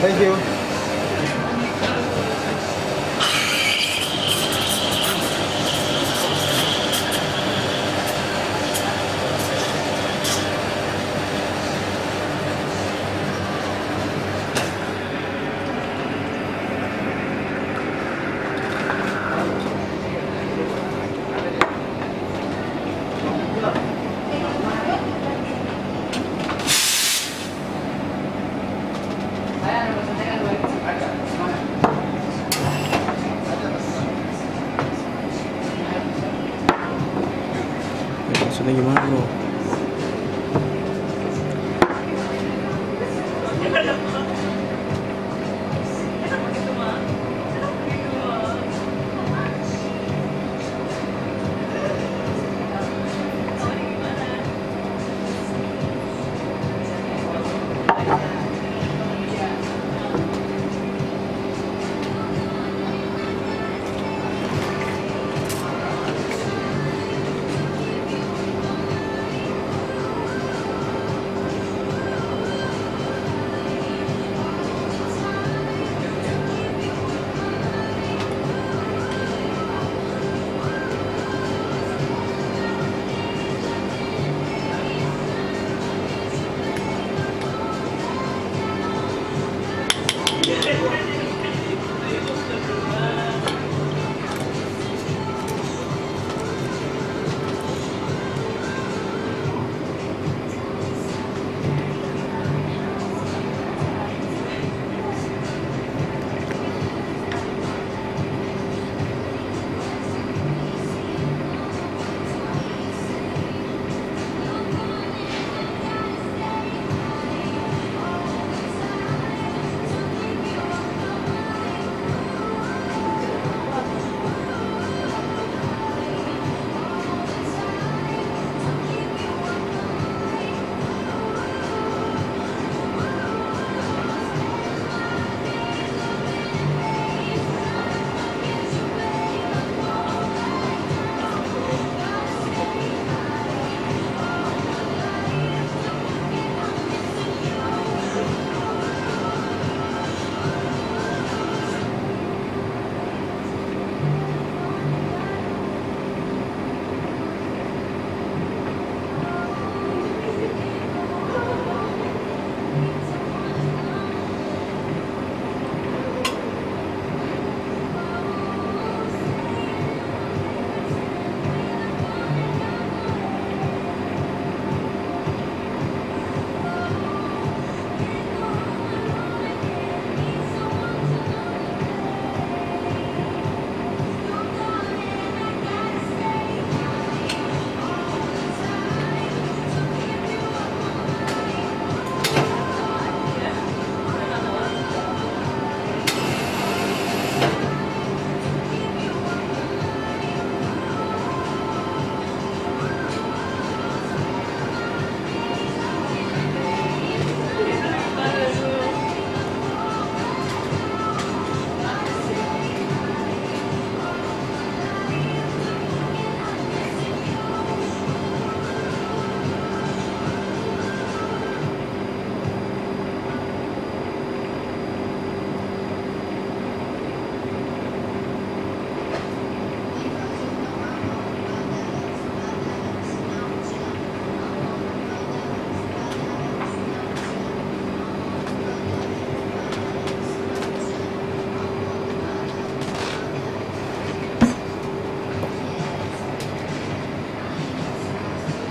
Thank you. それ言わんよ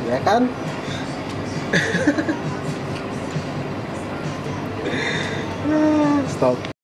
Ya kan? Stop.